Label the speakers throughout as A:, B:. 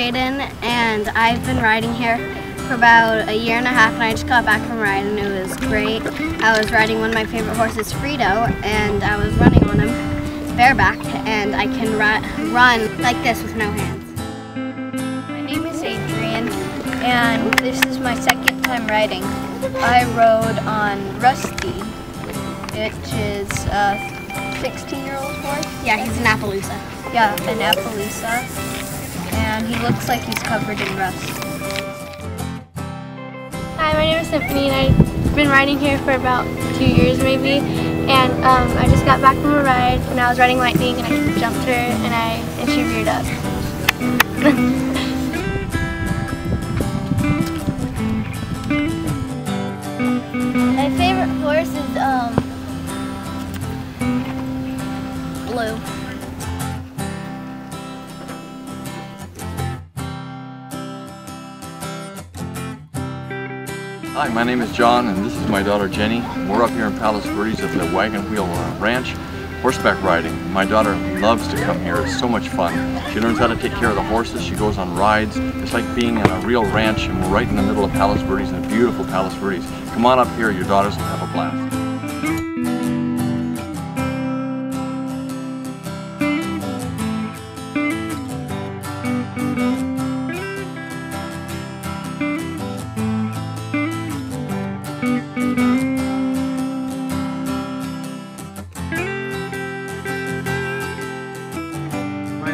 A: Hayden and I've been riding here for about a year and a half and I just got back from riding. It was great. I was riding one of my favorite horses, Frito, and I was running on him bareback and I can run like this with no hands.
B: My name is Adrian and this is my second time riding. I rode on Rusty, which is a 16 year old horse?
A: Yeah, he's an Appaloosa.
B: Yeah, an Appaloosa. And he looks like he's covered in rust.
C: Hi, my name is Symphony and I've been riding here for about two years maybe. And um, I just got back from a ride and I was riding Lightning and I jumped her and I and she reared up.
D: My favorite horse is um, blue.
E: Hi, my name is John and this is my daughter Jenny. We're up here in Palos Verdes at the Wagon Wheel uh, Ranch, horseback riding. My daughter loves to come here, it's so much fun. She learns how to take care of the horses, she goes on rides. It's like being in a real ranch and we're right in the middle of Palos Verdes, in a beautiful Palos Verdes. Come on up here, your daughters will have a blast.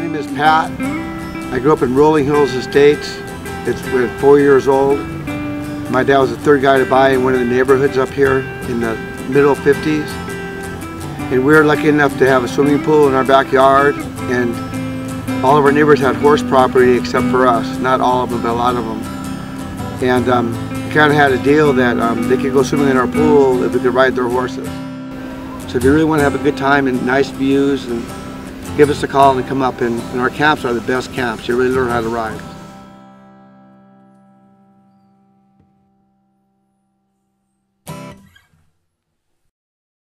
F: Name is Pat. I grew up in Rolling Hills Estates. It's we're four years old. My dad was the third guy to buy in one of the neighborhoods up here in the middle 50s. And we were lucky enough to have a swimming pool in our backyard and all of our neighbors had horse property except for us. Not all of them, but a lot of them. And um, kind of had a deal that um, they could go swimming in our pool if we could ride their horses. So if you really want to have a good time and nice views and give us a call and come up and, and our camps are the best camps. You really learn how to ride.